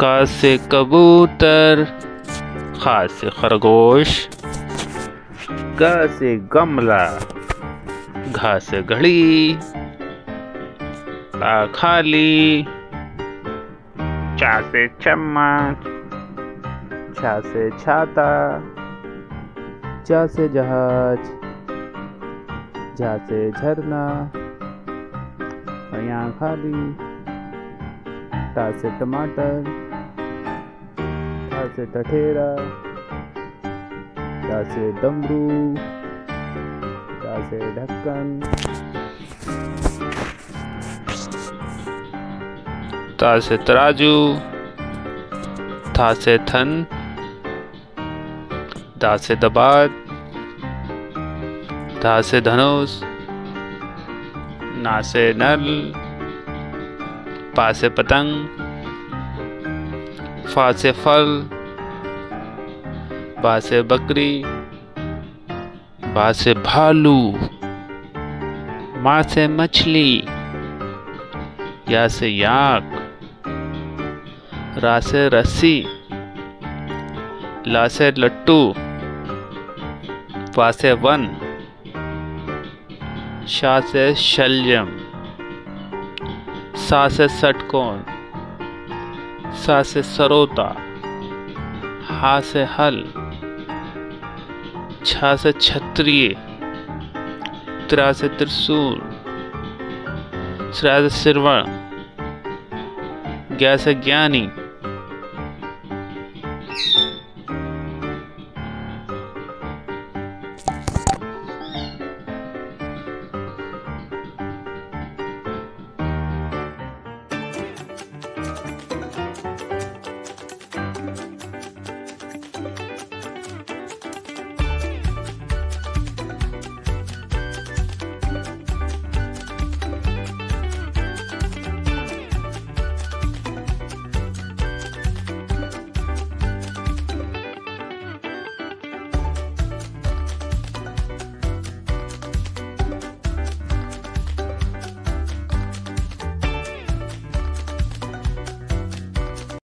का से कबूतर, खा से खरगोश, ग से गमला, घा से घड़ी, ला खाली, चा से चम्मच छा से छाता, जा से जहाज़ झा से झरना यहाँ खाली टा से टमाटर। ठा से टठेरा टा से डमरू टा से ढक्कन। ता से तराजू था से थन दा से दबात धा से धनुष, ना से नल, पा से पतंग। फा से फल बा से बकरी बा से भालू माँ से मछली, या से याक, रा से रस्सी, ला से लट्टू वा से वन, शा से शल्यम, सा से षटकोण सा से सरोता, हा से हल, छा से क्षत्रिय, त्रा से त्रिशूल, श्रा से श्रवण ज्ञा से ज्ञानी।